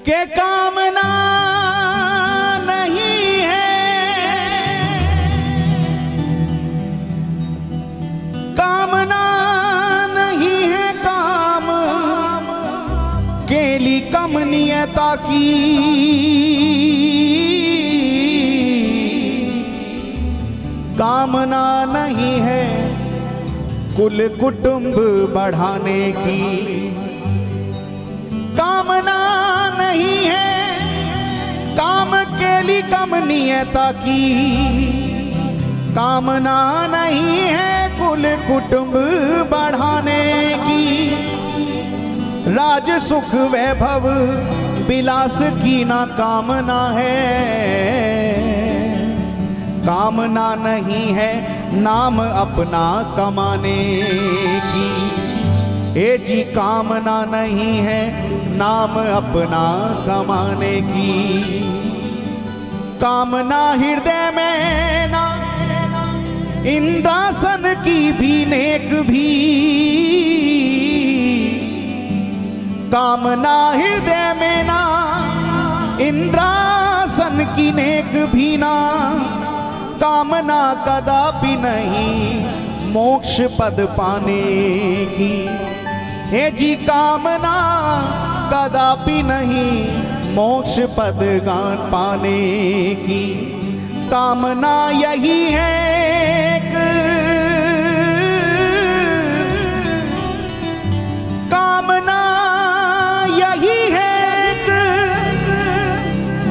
के कामना नहीं है। कामना नहीं है काम। केली कमनीयता की। कामना नहीं है कुल कुटुंब बढ़ाने की। कामना नहीं है। काम केली कमनीयता की। कामना नहीं है कुल कुटुंब बढ़ाने की। राज सुख वैभव विलास की ना कामना है। कामना नहीं है नाम अपना कमाने की। ए जी कामना नहीं है, नाम अपना कमाने की। कामना हृदय में ना, इंद्रासन की भी नेक भी। कामना हृदय में ना, इंद्रासन की नेक भी ना। कामना कदापि नहीं, मोक्ष पद पाने की। हे जी कामना, कदापि नहीं मोक्ष पद गान पाने की। कामना यही है एक। कामना यही है एक।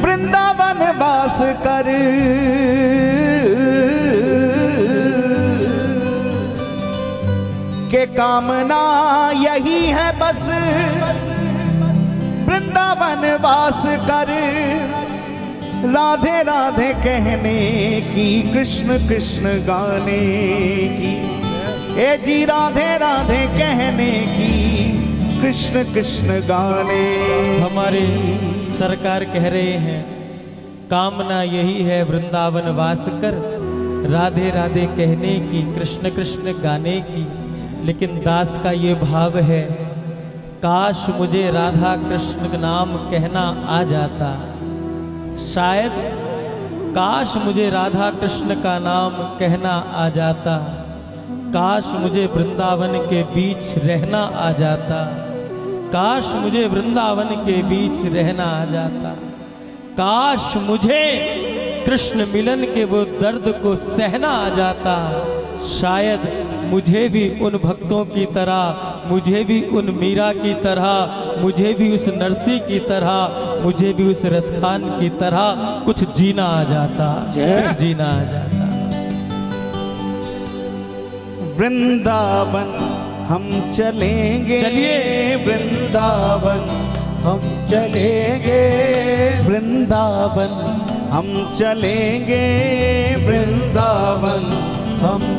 वृंदावन वास कर। के कामना यही है बस। वृंदावन वास कर। राधे राधे कहने की, कृष्ण कृष्ण गाने की। ए जी, राधे राधे कहने की, कृष्ण कृष्ण गाने। हमारे सरकार कह रहे हैं, कामना यही है वृंदावन वास कर। राधे राधे कहने की, कृष्ण कृष्ण गाने की। लेकिन दास का ये भाव है, काश मुझे राधा कृष्ण का नाम कहना आ जाता। शायद काश मुझे राधा कृष्ण का नाम कहना आ जाता। काश मुझे वृंदावन के बीच रहना आ जाता। काश मुझे वृंदावन के बीच रहना आ जाता। काश मुझे कृष्ण मिलन के वो दर्द को सहना आ जाता। शायद मुझे भी उन भक्तों की तरह मुझे भी उन मीरा की तरह मुझे भी उस नरसी की तरह मुझे भी उस रसखान की तरह कुछ जीना आ जाता। कुछ जीना आ जाता। वृंदावन हम चलेंगे। चलिए। वृंदावन हम चलेंगे। वृंदावन हम चलेंगे। वृंदावन हम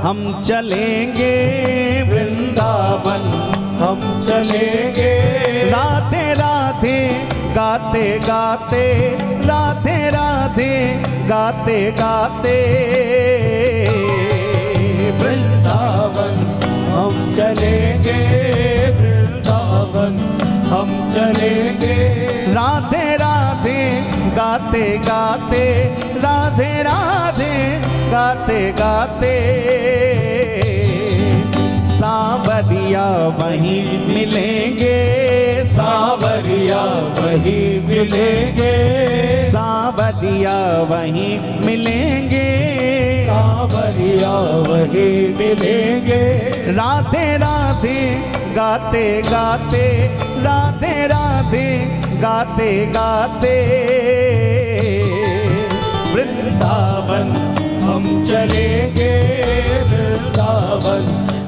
हम चलेंगे वृंदावन। हम चलेंगे। राधे राधे, गाते गाते। राधे राधे, गाते गाते। वृंदावन, हम चलेंगे। वृंदावन, हम चलेंगे। राधे राधे, गाते गाते। राधे राधे गाते गाते सांवरिया वहीं मिलेंगे सांवरिया वहीं मिलेंगे। सांवरिया वहीं मिलेंगे। सांवरिया वहीं मिलेंगे। राधे राधे गाते गाते राधे राधे गाते गाते। वृंदावन हम चलेंगे वृंदावन।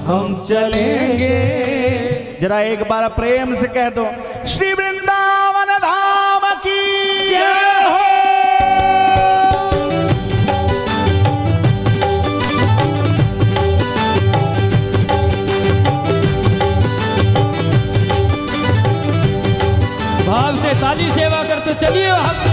हम चलेंगे। जरा एक बार प्रेम से कह दो, श्री वृंदावन धाम की भाव से साझी सेवा करते चलिए हम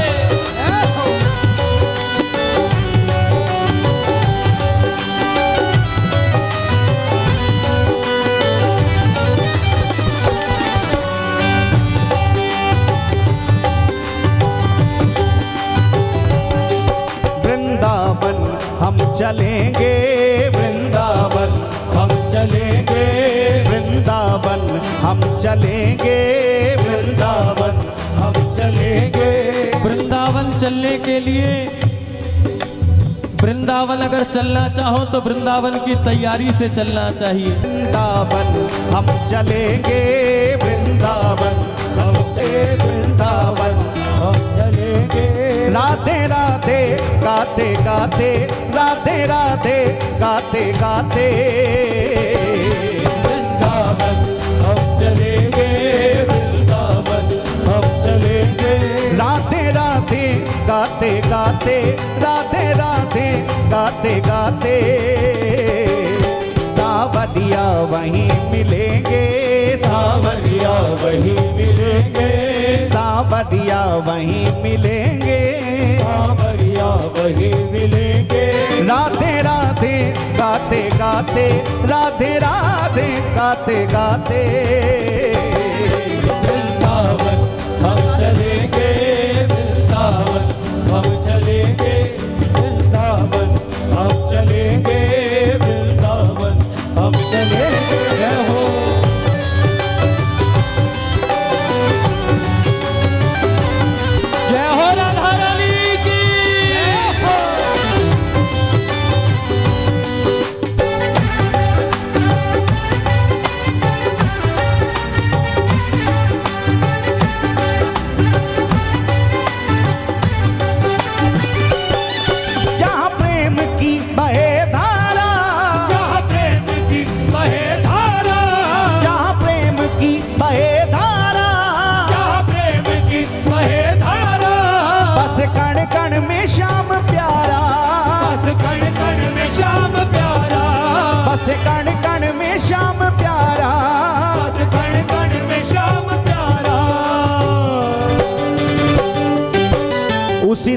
चलेंगे वृंदावन। हम चलेंगे। वृंदावन हम चलेंगे वृंदावन। हम चलेंगे। वृंदावन चलने के लिए वृंदावन अगर चलना चाहो तो वृंदावन की तैयारी से चलना चाहिए। वृंदावन हम चलेंगे वृंदावन। हम वृंदावन। हम चलेंगे। राधे राधे गाते गाते राधे राधे गाते गाते। वृंदावन हम चलेंगे वृंदावन हम चलेंगे। राधे राधे गाते गाते राधे राधे गाते गाते। सावरिया वहीं मिलेंगे। सावरिया वही मिलेंगे। सावरिया वहीं मिलेंगे। सावरिया वही मिलेंगे। राधे राधे गाते गाते राधे राधे गाते गाते। वृंदावन हम चलेंगे।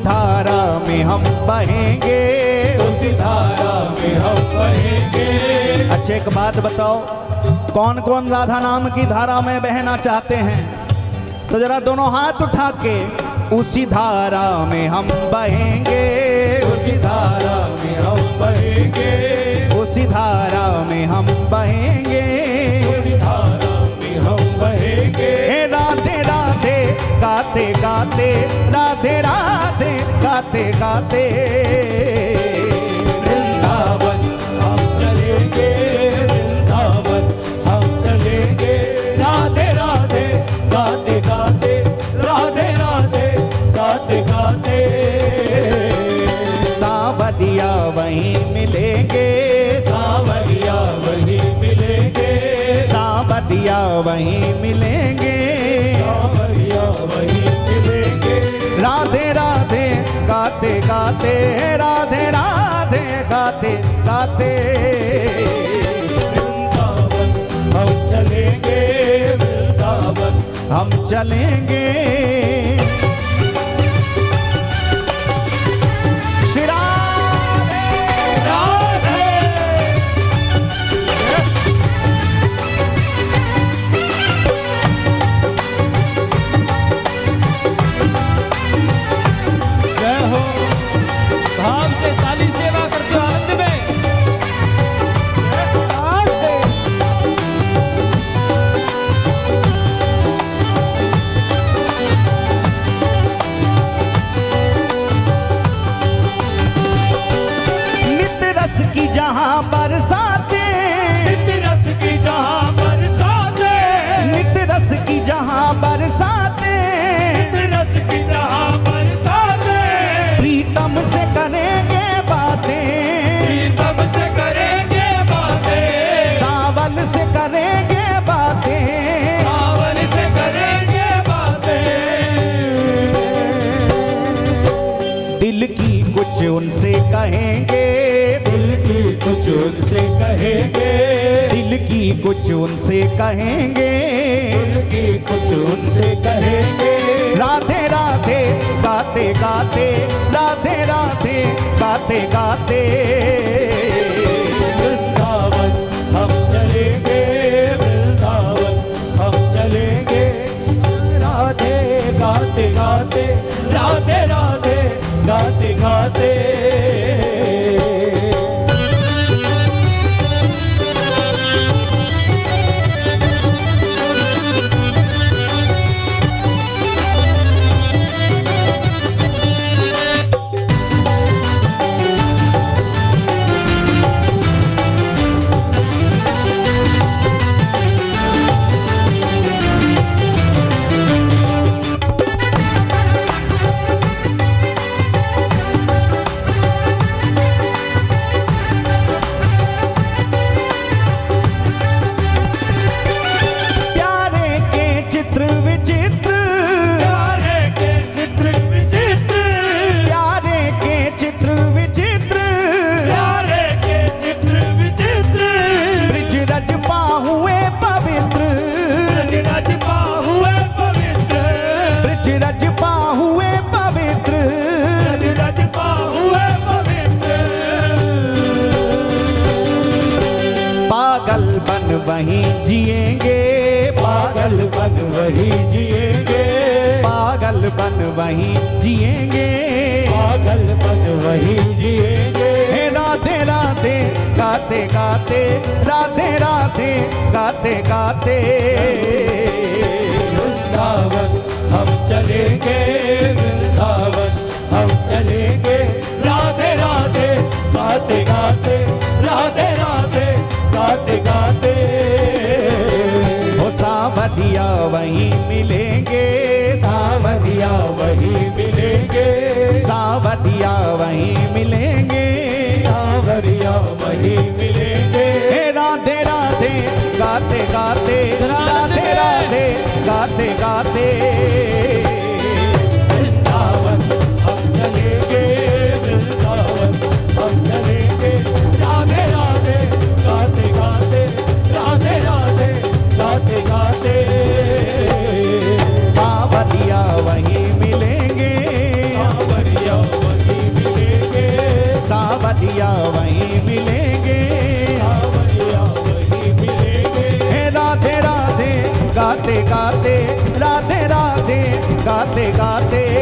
धारा में हम बहेंगे। उसी धारा में हम बहेंगे। अच्छा एक बात बताओ कौन कौन राधा नाम की धारा में बहना चाहते हैं? तो जरा दोनों हाथ उठा के उसी धारा में हम बहेंगे। उसी धारा में हम बहेंगे। उसी धारा में हम बहेंगे। गाते गाते राधे राधे गाते गाते। वृंदावन हम चलेंगे वृंदावन हम चलेंगे। राधे राधे गाते गाते राधे राधे गाते गाते। सावरिया वहीं मिलेंगे। सावरिया वही मिलेंगे। सावरिया वहीं मिलेंगे सावरिया वही मिलेंगे। राधे राधे गाते गाते राधे राधे गाते गाते। चलेंगे हम चलेंगे। उनसे कहेंगे। दिल की कुछ उनसे कहेंगे। दिल की कुछ उनसे कहेंगे। राधे राधे गाते गाते राधे राधे गाते गाते। वृंदावन हम चलेंगे वृंदावन हम चलेंगे। राधे गाते गाते राधे राधे गाते गाते। वही जिएँगे। पागल बन वहीं जिएँगे। पागल बन वही जिएँगे। हे राधे राधे गाते गाते राधे राधे गाते गाते। वृंदावन हम चलेंगे। सावरिया वही मिलेंगे। राधे राधे गाते गाते राधे राधे। गाते गाते। वृंदावन हम चलेंगे वृंदावन हम चलेंगे राधे राधे गाते गाते राधे राधे गाते गाते। सावधिया वहीं मिलेंगे। सावरिया वही मिलेंगे। सावरिया मिलेंगे। हे राधे राधे गाते गाते राधे राधे गाते गाते।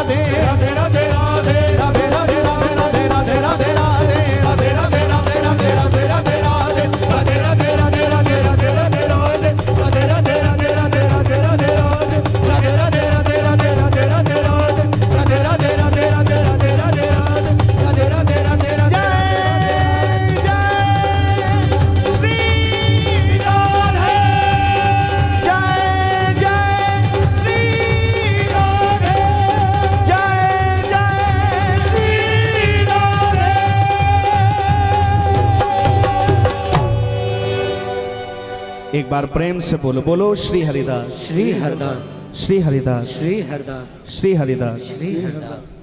बार प्रेम से बोलो। बोलो श्री हरिदास। श्री हरिदास। श्री हरिदास। श्री हरिदास। श्री हरिदास। श्री हरदास